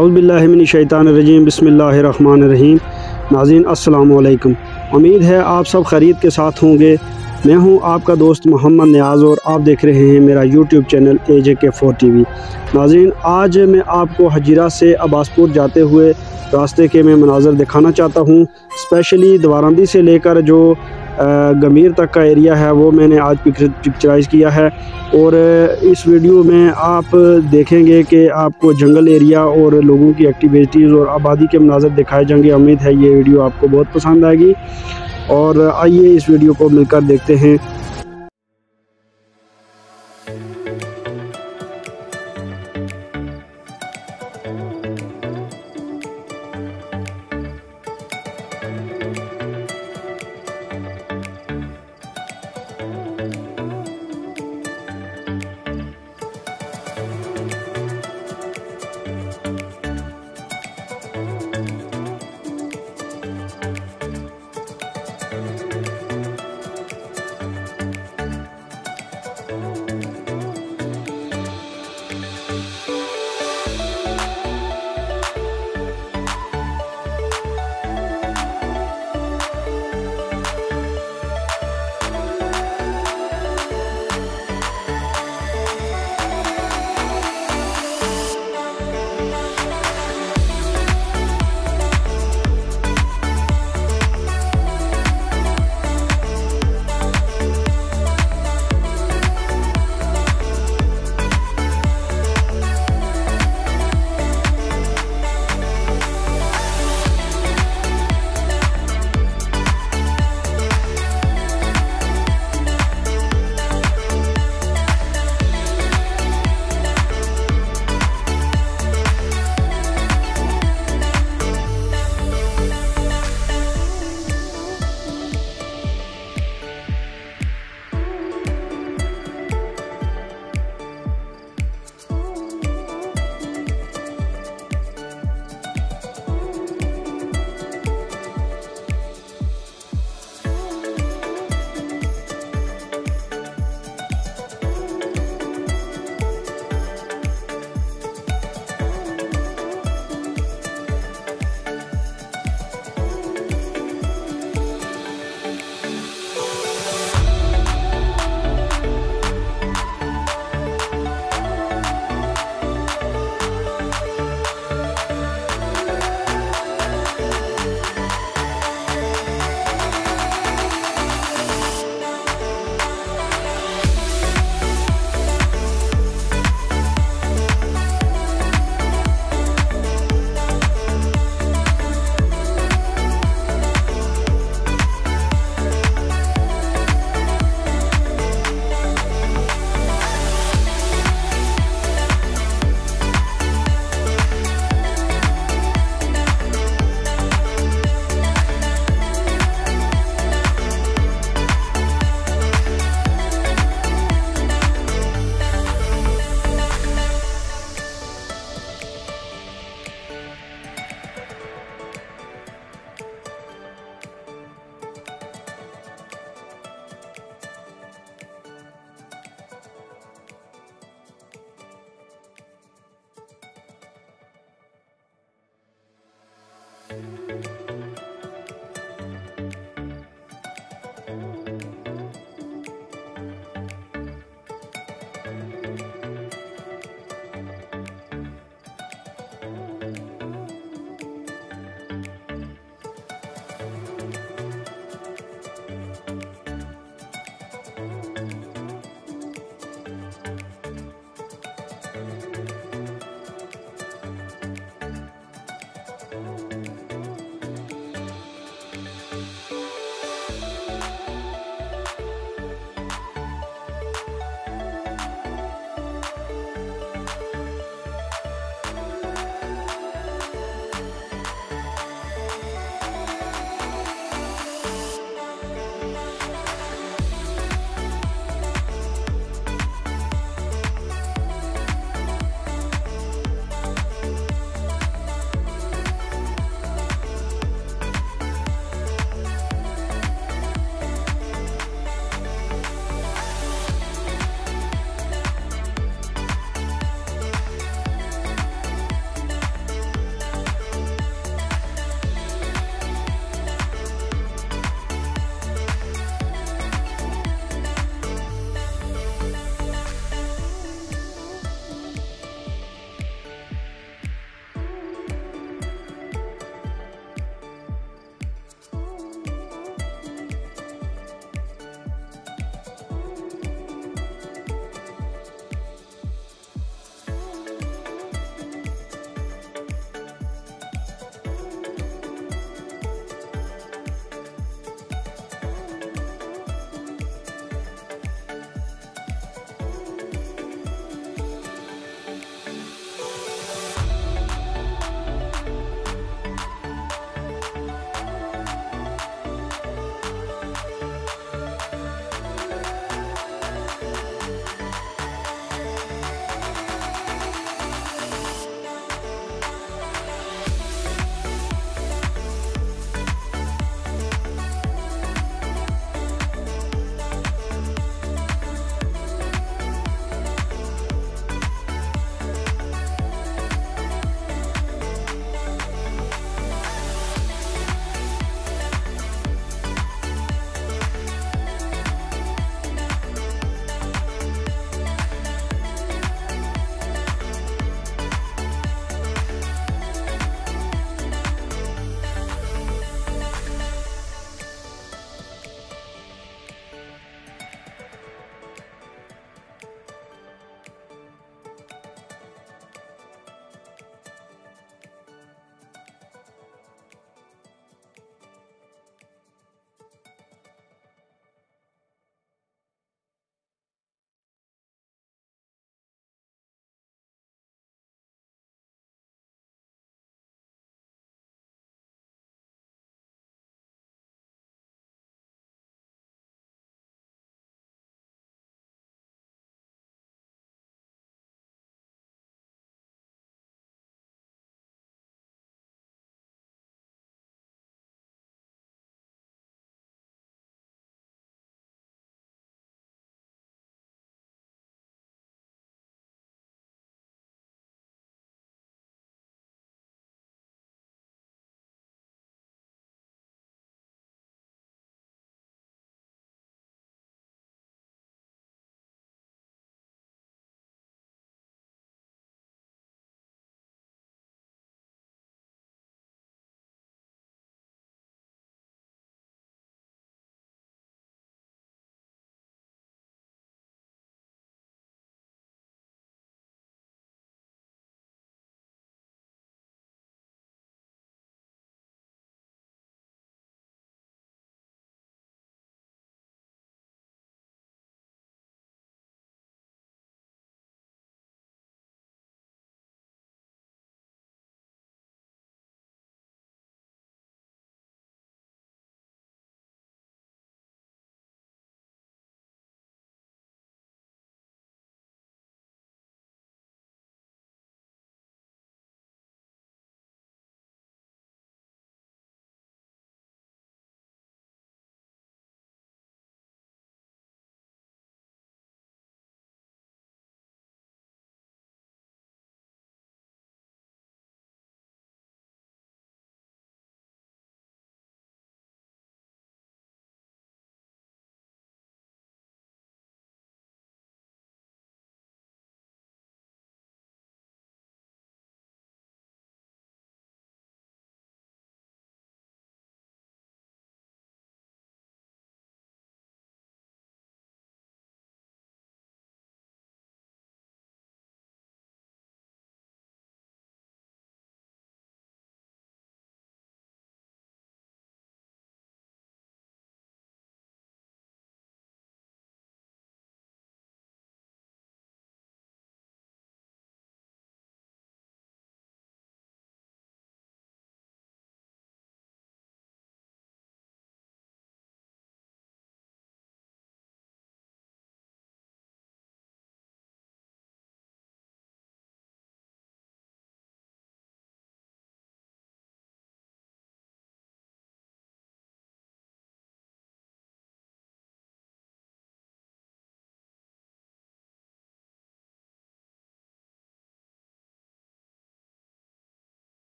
अज़बिल्लिमिनशैतानरजीम बसमीम नाजीन अस्सलाम उम्मीद है आप सब खरीद के साथ होंगे। मैं हूँ आपका दोस्त मोहम्मद न्याज और आप देख रहे हैं मेरा यूट्यूब चैनल ए जे के फोर टी वी नाजीन आज मैं आपको हजीरा से अब्बासपुर जाते हुए रास्ते के मैं मनाजर दिखाना चाहता हूँ, स्पेशली दवारंदी से लेकर जो गमीर तक का एरिया है, वो मैंने आज पिक्चराइज़ किया है। और इस वीडियो में आप देखेंगे कि आपको जंगल एरिया और लोगों की एक्टिविटीज़ और आबादी के मनाजर दिखाए जाएँगे। उम्मीद है ये वीडियो आपको बहुत पसंद आएगी। और, आइए इस वीडियो को मिलकर देखते हैं।